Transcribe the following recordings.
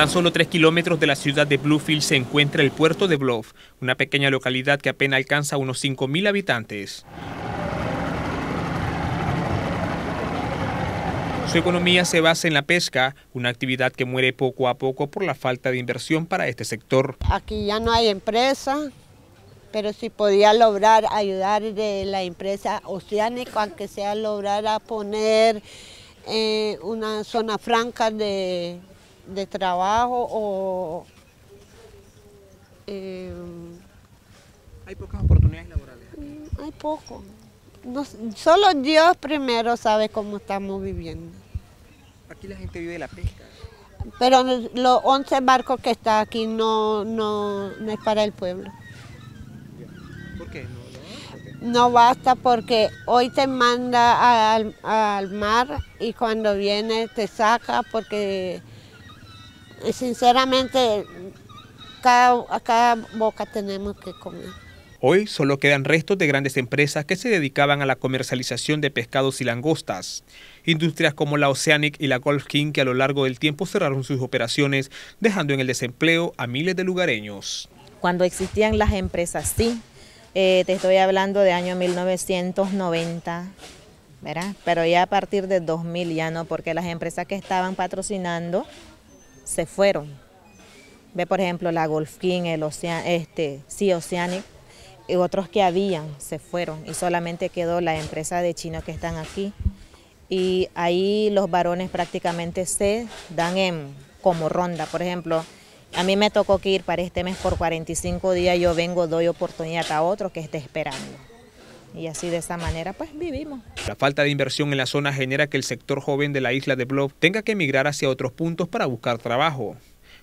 tan solo tres kilómetros de la ciudad de Bluefield se encuentra el puerto de Bluff, una pequeña localidad que apenas alcanza unos 5.000 habitantes. Su economía se basa en la pesca, una actividad que muere poco a poco por la falta de inversión para este sector. Aquí ya no hay empresa, pero si podía lograr ayudar de la empresa oceánica, aunque sea lograr a poner eh, una zona franca de, trabajo o... Eh, ¿Hay pocas oportunidades laborales? Mm, hay poco. solo Dios primero sabe cómo estamos viviendo. Aquí la gente vive de la pesca. Pero los 11 barcos que están aquí no, no, no es para el pueblo. ¿Por qué? No, basta porque hoy te manda al, mar y cuando viene te saca porque sinceramente cada, a cada boca tenemos que comer. Hoy solo quedan restos de grandes empresas que se dedicaban a la comercialización de pescados y langostas. Industrias como la Oceanic y la Golf King que a lo largo del tiempo cerraron sus operaciones, dejando en el desempleo a miles de lugareños. Cuando existían las empresas, sí. Eh, te estoy hablando de año 1990, ¿verdad? Pero ya a partir de 2000 ya no, porque las empresas que estaban patrocinando se fueron. Ve, por ejemplo, la Golf King, el Ocean, este, sí, Oceanic, y otros que habían se fueron y solamente quedó la empresa de chino que están aquí. Y ahí los varones prácticamente se dan en, como ronda. Por ejemplo, a mí me tocó que ir para este mes por 45 días, yo vengo, doy oportunidad a otro que esté esperando. Y así de esa manera pues vivimos. La falta de inversión en la zona genera que el sector joven de la isla de Bluff tenga que emigrar hacia otros puntos para buscar trabajo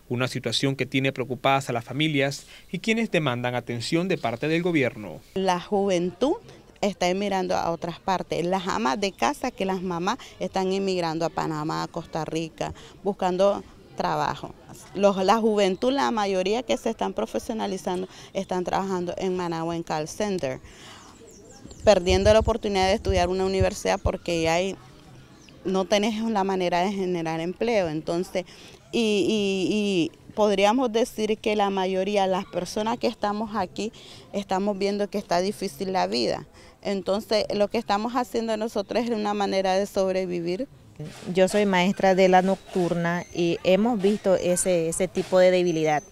una situación que tiene preocupadas a las familias y quienes demandan atención de parte del gobierno. La juventud está emigrando a otras partes. Las amas de casa que las mamás están emigrando a Panamá, a Costa Rica, buscando trabajo. Los, la juventud, la mayoría que se están profesionalizando, están trabajando en Managua, en Call Center, perdiendo la oportunidad de estudiar una universidad porque ya hay, no tenés la manera de generar empleo. Entonces, y, podríamos decir que la mayoría, las personas que estamos aquí, estamos viendo que está difícil la vida. Entonces, lo que estamos haciendo nosotros es una manera de sobrevivir. Yo soy maestra de la nocturna y hemos visto ese, ese tipo de debilidad.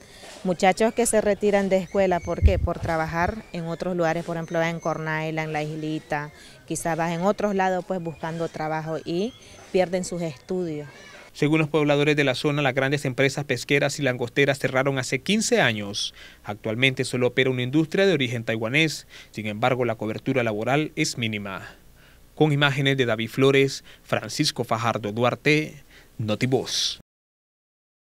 Muchachos que se retiran de escuela, ¿por qué? Por trabajar en otros lugares, por ejemplo, en Cornaila, en La Islita, quizás en otros lados pues buscando trabajo y pierden sus estudios. Según los pobladores de la zona, las grandes empresas pesqueras y langosteras cerraron hace 15 años. Actualmente solo opera una industria de origen taiwanés, sin embargo la cobertura laboral es mínima. Con imágenes de David Flores, Francisco Fajardo Duarte, Notivoz.